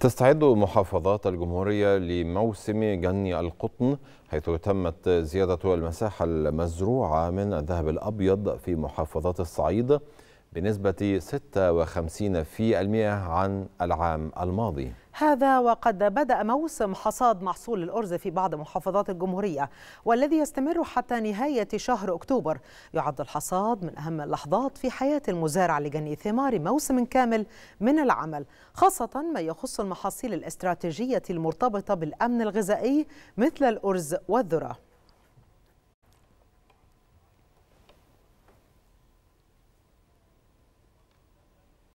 تستعد محافظات الجمهورية لموسم جني القطن حيث تمت زيادة المساحة المزروعة من الذهب الأبيض في محافظات الصعيد بنسبة 56% عن العام الماضي. هذا وقد بدأ موسم حصاد محصول الأرز في بعض محافظات الجمهورية والذي يستمر حتى نهاية شهر أكتوبر. يعد الحصاد من أهم اللحظات في حياة المزارع لجني ثمار موسم كامل من العمل خاصة ما يخص المحاصيل الاستراتيجية المرتبطة بالأمن الغذائي مثل الأرز والذرة.